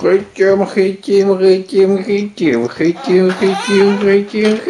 Хотим, хотим, хотим, хотим, хотим, хотим, хотим, хотим.